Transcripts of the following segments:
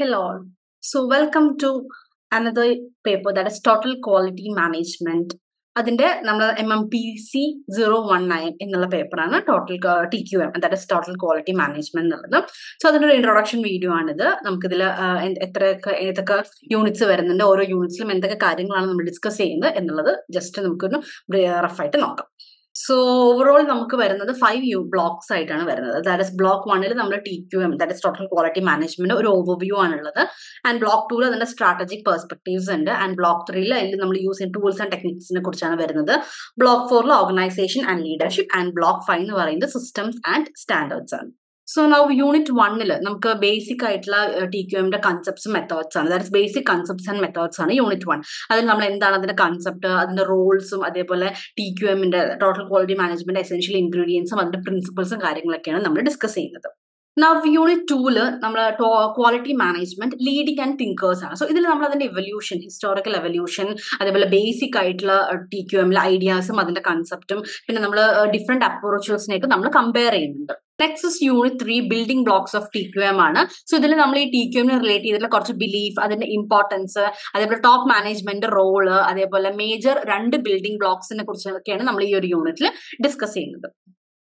Hello. So welcome to another paper that is Total Quality Management. അതിന്റെ നമ്മൾ M M P C zero one nine എന്നുള്ള പേപ്പറാണ് total T Q M that is total quality management എന്നുള്ളത് so അതിന്റെ ഒരു introduction video ആണിത് നമുക്കിതിൽ എത്രയൊക്കെ ഏതൊക്കെ യൂണിറ്റ്സ് വരുന്നുണ്ട് ഓരോ യൂണിറ്റ്സിലും എന്തൊക്കെ കാര്യങ്ങളാണ് നമ്മൾ ഡിസ്കസ് ചെയ്യുന്നത് എന്നുള്ളത് ജസ്റ്റ് നമുക്കൊന്ന് റഫായിട്ട് നോക്കാം സോ ഓവറോൾ നമുക്ക് വരുന്നത് ഫൈവ് യു ബ്ലോക്സ് ആയിട്ടാണ് വരുന്നത്. ദാറ്റ് ഇസ് ബ്ലോക്ക് വണ്ണിൽ നമ്മൾ T Q M that is total quality management ഒരു ഓവർവ്യൂ ആണുള്ളത്. ആൻഡ് ബ്ലോക്ക് ടൂവിൽ അതിന്റെ സ്ട്രാറ്റജിക് പെർസ്പെക്ടീവ്സ് ഉണ്ട്. ആൻഡ് ബ്ലോക്ക് ത്രീയിൽ അതിൽ നമ്മൾ യൂസ് ചെയ്യുന്ന ടൂൾസ് ആൻഡ് ടെക്നിക്സിനെ കുറിച്ചാണ് വരുന്നത്. ബ്ലോക്ക് ഫോറിൽ organisation and leadership and block five എന്ന് പറയുന്നത് സിസ്റ്റംസ് ആൻഡ് സ്റ്റാൻഡേർഡ്സ് ആണ്. സോ നൗ യൂണിറ്റ് വണ്ണിൽ നമുക്ക് ബേസിക് ആയിട്ടുള്ള ടി ക്യു എമ്മിന്റെ കൺസെപ്റ്റ്സ് മെത്തേഡ്സ് ആണ്. That basic concepts and methods ആണ് യൂണിറ്റ് വൺ അതിൽ നമ്മൾ എന്താണ് അതിന്റെ കൺസെപ്റ്റ് അതിന്റെ റോൾസും അതേപോലെ ടി ക്യു എമ്മിന്റെ ടോട്ടൽ ക്വാളിറ്റി മാനേജ്മെന്റ് എസെൻഷ്യൽ ഇൻഗ്രീഡിയൻസും അതിന്റെ പ്രിൻസിപ്പിൾസും കാര്യങ്ങളൊക്കെയാണ് നമ്മൾ ഡിസ്കസ് ചെയ്യുന്നത്. നവ് യൂണിറ്റ് ടൂൽ നമ്മൾ quality management leading and thinkers ആണ്. സോ ഇതിൽ നമ്മൾ അതിന്റെ എവല്യൂഷൻ ഹിസ്റ്റോറിക്കൽ എവല്യൂഷൻ അതേപോലെ ബേസിക് ആയിട്ടുള്ള ടി ക്യു എമ്മിലെ ഐഡിയാസും അതിന്റെ കൺസെപ്റ്റും പിന്നെ നമ്മൾ ഡിഫറെന്റ് അപ്രോച്ചസിനെയൊക്കെ നമ്മൾ കമ്പയർ ചെയ്യുന്നുണ്ട്. Next is unit three building blocks of T Q M ആണ്. സോ ഇതിൽ നമ്മൾ ഈ ടി ക്യു എമ്മിനെ റിലേറ്റ് ചെയ്തിട്ടുള്ള കുറച്ച് ബിലീഫ് അതിന്റെ ഇമ്പോർട്ടൻസ് അതേപോലെ ടോപ്പ് മാനേജ്മെന്റ് റോൾ അതേപോലെ മേജർ രണ്ട് ബിൽഡിംഗ് ബ്ലോക്സിനെ കുറിച്ചൊക്കെയാണ് നമ്മൾ ഈ ഒരു യൂണിറ്റിൽ ഡിസ്കസ് ചെയ്യുന്നത്.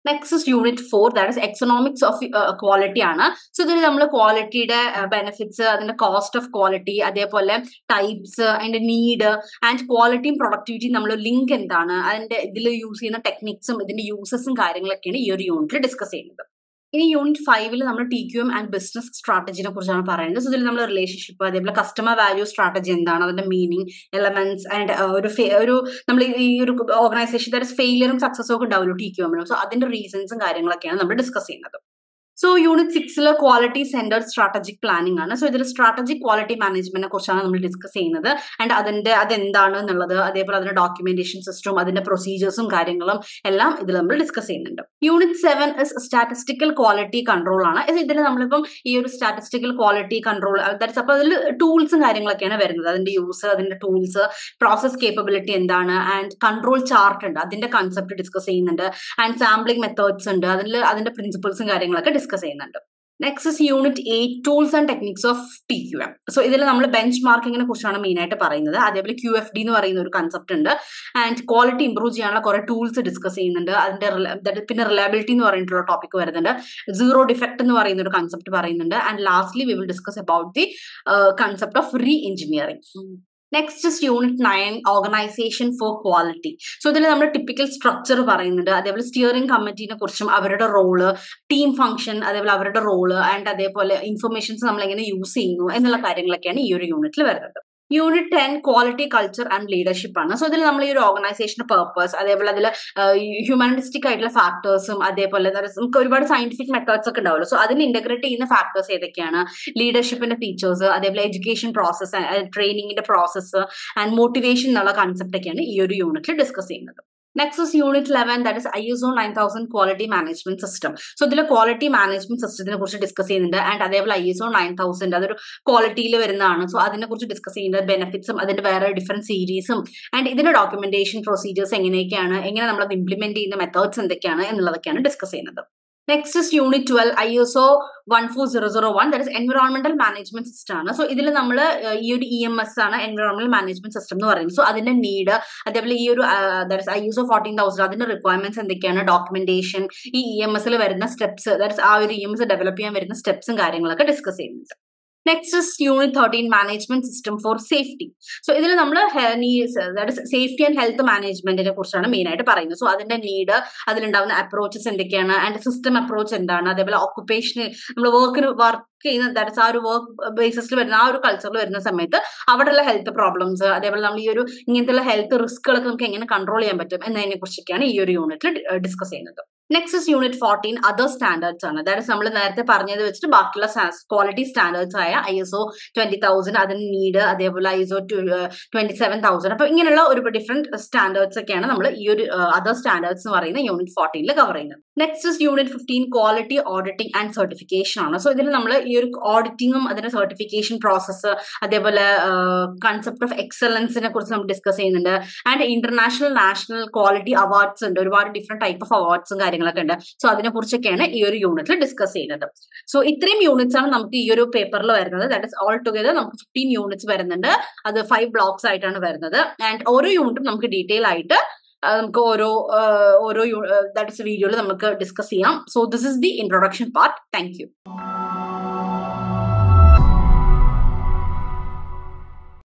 Next unit four that is economics of quality ആണ്. സോ ഇതിൽ നമ്മൾ ക്വാളിറ്റിയുടെ ബെനിഫിറ്റ്സ് അതിന്റെ കോസ്റ്റ് ഓഫ് ക്വാളിറ്റി അതേപോലെ ടൈപ്സ് അതിന്റെ നീഡ് ആൻഡ് ക്വാളിറ്റിയും പ്രൊഡക്ടിവിറ്റിയും നമ്മൾ ലിങ്ക് എന്താണ് അതിന്റെ ഇതിൽ യൂസ് ചെയ്യുന്ന ടെക്നിക്സും ഇതിന്റെ യൂസസും കാര്യങ്ങളൊക്കെയാണ് ഈ ഒരു യൂണിറ്റിൽ ഡിസ്കസ് ചെയ്യുന്നത്. ഇനി യൂണിറ്റ് ഫൈവിൽ നമ്മൾ T Q M and business സ്ട്രാറ്റജിനെ കുറിച്ചാണ് പറയുന്നത്. സോ ഇതിൽ നമ്മൾ റിലേഷൻഷിപ്പ് അതേപോലെ കസ്റ്റമർ വാല്യൂ സ്ട്രാറ്റജി എന്താണ് അതിന്റെ മീനിങ് എലമെന്റ്സ് ആൻഡ് ഒരു ഒരു നമ്മൾ ഈ ഒരു ഓർഗനൈസേഷൻ ഫെയിലിയറും സക്സസും ഒക്കെ ഉണ്ടാവുമല്ലോ ടി ക്യു എമ്മിനും സോ അതിന്റെ റീസൺസും കാര്യങ്ങളൊക്കെയാണ് നമ്മൾ ഡിസ്കസ് ചെയ്യുന്നത്. സോ യൂണിറ്റ് സിക്സിൽ ക്വാളിറ്റി സെന്റർ സ്ട്രാറ്റജിക് പ്ലാനിംഗ് ആണ്. സോ ഇതിൽ സ്ട്രാറ്റജിക് ക്വാളിറ്റി മാനേജ്മെന്റിനെ കുറിച്ചാണ് നമ്മൾ ഡിസ്കസ് ചെയ്യുന്നത്. ആൻഡ് അതിന്റെ അതെന്താണ് എന്നുള്ളത് അതേപോലെ അതിന്റെ ഡോക്യുമെന്റേഷൻ സിസ്റ്റവും അതിന്റെ പ്രൊസീജിയേഴ്സും കാര്യങ്ങളും എല്ലാം ഇതിൽ നമ്മൾ ഡിസ്കസ് ചെയ്യുന്നുണ്ട്. Unit seven is statistical quality control ആണ്. ഇതിൽ നമ്മളിപ്പം ഈ ഒരു സ്റ്റാറ്റിസ്റ്റിക്കൽ ക്വാളിറ്റി കൺട്രോൾ ദാറ്റ്സ് അപ്പോൾ അതിൽ ടൂൾസും കാര്യങ്ങളൊക്കെയാണ് വരുന്നത്. അതിന്റെ യൂസ് അതിന്റെ ടൂൾസ് പ്രോസസ് കേപ്പബിലിറ്റി എന്താണ് ആൻഡ് കൺട്രോൾ ചാർട്ട് ഉണ്ട്. അതിന്റെ കൺസെപ്റ്റ് ഡിസ്കസ് ചെയ്യുന്നുണ്ട്. ആൻഡ് സാമ്പിളിംഗ് മെത്തേഡ്സ് ഉണ്ട്. അതിൽ അതിന്റെ പ്രിൻസിപ്പിൾസും കാര്യങ്ങളൊക്കെ ഡിസ്കസ് ചെയ്യുന്നുണ്ട്. Next is unit eight tools and techniques of T Q M so ഇതിൽ നമ്മൾ ബെഞ്ച് മാർക്കിങ്ങിനെ കുറിച്ചാണ് മെയിൻ ആയിട്ട് പറയുന്നത്. അതേപോലെ ക്യു എഫ് ഡി എന്ന് പറയുന്ന ഒരു കൺസെപ്റ്റ് ഉണ്ട്. ആൻഡ് ക്വാളിറ്റി ഇംപ്രൂവ് ചെയ്യാനുള്ള കുറെ ടൂൾസ് ഡിസ്കസ് ചെയ്യുന്നുണ്ട്. അതിന്റെ പിന്നെ റിലയബിലിറ്റി എന്ന് പറഞ്ഞിട്ടുള്ള ടോപ്പിക് വരുന്നുണ്ട്. സീറോ ഡിഫക്ട് എന്ന് പറയുന്ന ഒരു കൺസെപ്റ്റ് പറയുന്നുണ്ട്. And lastly we will discuss about the concept of re engineering next is unit nine organisation for quality so ഇതിൽ നമ്മൾ ടിപ്പിക്കൽ സ്ട്രക്ചർ പറയുന്നുണ്ട്. അതേപോലെ സ്റ്റിയറിംഗ് കമ്മിറ്റീനെ കുറിച്ചും അവരുടെ റോൾ ടീം ഫംഗ്ഷൻ അതേപോലെ അവരുടെ റോൾ ആൻഡ് അതേപോലെ ഇൻഫർമേഷൻസ് നമ്മൾ എങ്ങനെ യൂസ് ചെയ്യുന്നു എന്നുള്ള കാര്യങ്ങളൊക്കെയാണ് ഈ ഒരു യൂണിറ്റിൽ വരുന്നത്. Unit ten quality culture and leadership ആണ്. സോ ഇതിൽ നമ്മൾ ഈ ഒരു ഓർഗനൈസേഷന്റെ പേർപ്പസ് അതേപോലെ അതിൽ ഹ്യൂമാനിസ്റ്റിക് ആയിട്ടുള്ള ഫാക്ടേഴ്സും അതേപോലെ നമുക്ക് ഒരുപാട് സയന്റിഫിക് മെത്തേഡ്സ് ഒക്കെ ഉണ്ടാവുമല്ലോ. സോ അതിൽ ഇന്റഗ്രേറ്റ് ചെയ്യുന്ന ഫാക്ടേഴ്സ് ഏതൊക്കെയാണ്? ലീഡർഷിപ്പിന്റെ ഫീച്ചേഴ്സ് അതേപോലെ എഡ്യൂക്കേഷൻ പ്രോസസ്സ് ട്രെയിനിങ്ങിന്റെ പ്രോസസ്സ് ആൻഡ് മോട്ടിവേഷൻ എന്നുള്ള കൺസെപ്റ്റ് ഒക്കെയാണ് ഈ ഒരു യൂണിറ്റിൽ ഡിസ്കസ് ചെയ്യുന്നത്. Next is unit eleven that is I O nine thousand quality management system so ഇതിൽ ക്വാളിറ്റി മാനേജ്മെന്റ് സിസ്റ്റത്തിനെ കുറിച്ച് ഡിസ്കസ് ചെയ്യുന്നുണ്ട്. ആൻഡ് അതേപോലെ ഐ ഒ നയൻ തൗസൻഡ് അതൊരു ക്വാളിറ്റിയിൽ വരുന്നതാണ്. സോ അതിനെ കുറിച്ച് ഡിസ്കസ് ചെയ്യുന്നത് ബെനിഫിറ്റ്സും അതിന്റെ വേറെ ഡിഫറെന്റ് സീരീസും ആൻഡ് ഇതിന്റെ ഡോക്യുമെന്റേഷൻ പ്രൊസീജിയേഴ്സ് എങ്ങനെയൊക്കെയാണ് എങ്ങനെ നമ്മൾ ഇംപ്ലിമെന്റ് ചെയ്യുന്ന മെത്തേഡ്സ് എന്തൊക്കെയാണ് എന്നുള്ളതൊക്കെയാണ് ഡിസ്കസ് ചെയ്യുന്നത്. Next is unit twelve I S O one four zero zero one that is environmental management system ആണ്. സോ ഇതിൽ നമ്മൾ ഈ ഒരു ഇ എം എസ് ആണ് എൻവിറോൺമെന്റൽ മാനേജ്മെന്റ് സിസ്റ്റം എന്ന് പറയുന്നത്. സോ അതിന്റെ നീഡ് അതേപോലെ ഈ ഒരു that is I S O fourteen thousand അതിന്റെ റിക്വയർമെന്റ്സ് എന്തൊക്കെയാണ്? ഡോക്യുമെന്റേഷൻ ഈ ഇ എം എസിൽ വരുന്ന സ്റ്റെപ്സ് ദാറ്റ് ആ ഒരു ഇ എം എസ് ഡെവലപ്പ് ചെയ്യാൻ വരുന്ന സ്റ്റെപ്സും കാര്യങ്ങളൊക്കെ ഡിസ്കസ് ചെയ്യുന്നുണ്ട്. Is unit thirteen management system for safety so ഇതിൽ നമ്മൾ സേഫ്റ്റി ആൻഡ് ഹെൽത്ത് മാനേജ്മെന്റിനെ കുറിച്ചാണ് മെയിൻ ആയിട്ട് പറയുന്നത്. സോ അതിന്റെ നീഡ് അതിലുണ്ടാവുന്ന അപ്രോച്ചസ് എന്തൊക്കെയാണ്? ആൻഡ് സിസ്റ്റം അപ്രോച്ച് എന്താണ്? അതേപോലെ ഓക്കുപേഷനിൽ നമ്മൾ വർക്കിന് വർക്ക് ചെയ്യുന്ന ദാറ്റ്സ് ആ ഒരു വർക്ക് ബേസിസിൽ വരുന്ന ആ ഒരു കൾച്ചറിൽ വരുന്ന സമയത്ത് അവിടെയുള്ള ഹെൽത്ത് പ്രോബ്ലംസ് അതേപോലെ നമ്മൾ ഈ ഒരു ഇങ്ങനത്തെ ഹെൽത്ത് റിസ്കുകളൊക്കെ നമുക്ക് എങ്ങനെ കൺട്രോൾ ചെയ്യാൻ പറ്റും എന്നതിനെ കുറിച്ചൊക്കെയാണ് ഈ ഒരു യൂണിറ്റിൽ ഡിസ്കസ് ചെയ്യുന്നത്. Next unit fourteen other standards ആണ്. അതായത് നമ്മൾ നേരത്തെ പറഞ്ഞത് വെച്ചിട്ട് ബാക്കിയുള്ള ക്വാളിറ്റി സ്റ്റാൻഡേർഡ്സ് ആയ I S O twenty thousand അതിന് നീഡ് അതേപോലെ I S O twenty seven thousand അപ്പൊ ഇങ്ങനെയുള്ള ഒരു ഡിഫറെന്റ് സ്റ്റാൻഡേർഡ്സ് ഒക്കെയാണ് നമ്മൾ ഈ ഒരു അതർ സ്റ്റാൻഡേർഡ്സ് എന്ന് പറയുന്ന യൂണിറ്റ് ഫോർട്ടീനിൽ കവർ ചെയ്യുന്നത്. Next unit fifteen quality auditing and certification ആണ്. സോ ഇതിൽ നമ്മൾ ഈ ഒരു ഓഡിറ്റിങ്ങും അതിന്റെ സർട്ടിഫിക്കേഷൻ പ്രോസസ്സ് അതേപോലെ കൺസെപ്റ്റ് ഓഫ് എക്സലൻസിനെ കുറിച്ച് നമ്മൾ ഡിസ്കസ് ചെയ്യുന്നുണ്ട്. And international national quality awards ഉണ്ട്. ഒരുപാട് ഡിഫറെന്റ് ടൈപ്പ് ഓഫ് അവാർഡ്സും കാര്യങ്ങളൊക്കെ ഉണ്ട്. സോ അതിനെ കുറിച്ചൊക്കെയാണ് ഈ ഒരു യൂണിറ്റിൽ ഡിസ്കസ് ചെയ്യുന്നത്. സോ ഇത്രയും യൂണിറ്റ്സ് ആണ് നമുക്ക് ഈ ഒരു പേപ്പറിൽ വരുന്നത്. ദാറ്റ് ഇസ് ഓൾ ടുഗദർ നമുക്ക് ഫിഫ്റ്റീൻ യൂണിറ്റ്സ് വരുന്നുണ്ട്. അത് ഫൈവ് ബ്ലോക്സ് ആയിട്ടാണ് വരുന്നത്. ആൻഡ് ഓരോ യൂണിറ്റും നമുക്ക് ഡീറ്റെയിൽ ആയിട്ട് നമുക്ക് ഓരോ ഓരോ ദാറ്റ് ഇസ് വീഡിയോയിൽ നമുക്ക് ഡിസ്കസ് ചെയ്യാം. So this is the introduction part thank you